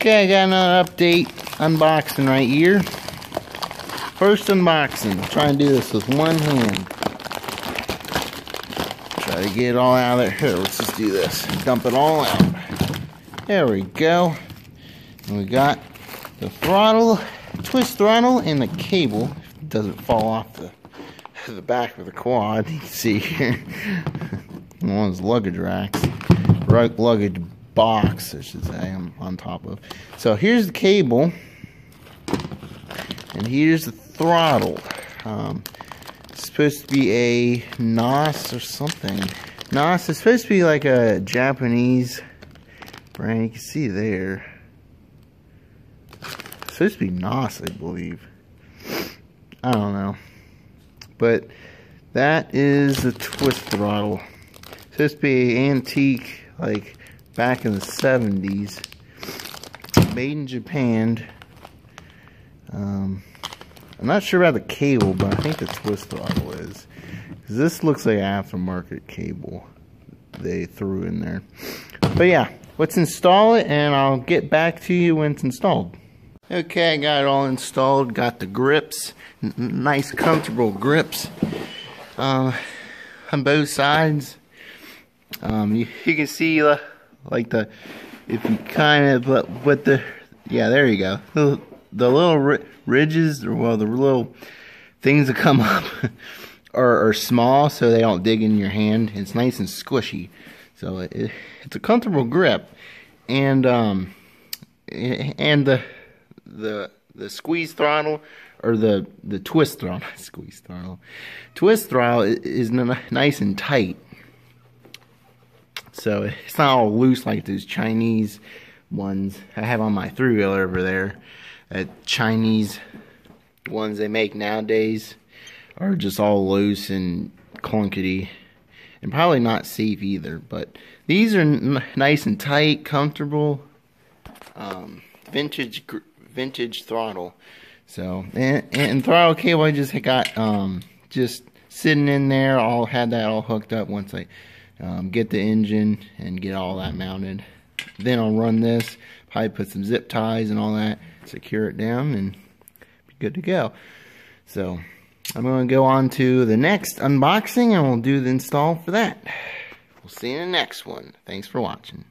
Okay, I got another update unboxing right here. First unboxing. Try and do this with one hand. Try to get it all out of there. Here, let's just do this. Dump it all out. There we go. And we got the throttle, twist throttle, and the cable. It doesn't fall off the the back of the quad. You can see here. One of those luggage racks. Right luggage box, I should say, I'm on top of. So here's the cable, and here's the throttle. Um, it's supposed to be a NOS or something. NOS is supposed to be like a Japanese brand. You can see there. It's supposed to be NOS, I believe. I don't know. But that is the twist throttle. It's supposed to be antique, like back in the 70s. Made in Japan. Um, I'm not sure about the cable, but I think the twist throttle is. This looks like aftermarket cable they threw in there. But yeah, let's install it and I'll get back to you when it's installed. Okay, I got it all installed. Got the grips. Nice, comfortable grips uh, on both sides. Um, you, you can see uh, like the if you kind of but the yeah there you go. The, the little ridges or well the little things that come up are, are, small so they don't dig in your hand. It's nice and squishy. So it, it's a comfortable grip. And um and the the the squeeze throttle or the the twist throttle squeeze throttle. Twist throttle is nice and tight so it's not all loose like those Chinese ones I have on my three wheeler over there. Uh, Chinese ones they make nowadays are just all loose and clunkety and probably not safe either. But these are nice and tight, comfortable, um, vintage vintage throttle. So and, and throttle cable I just got um, just sitting in there. I'll had that all hooked up once I um, get the engine and get all that mounted. Then I'll run this, probably put some zip ties and all that, secure it down, and be good to go. So I'm going to go on to the next unboxing, and we'll do the install for that. We'll see you in the next one. Thanks for watching.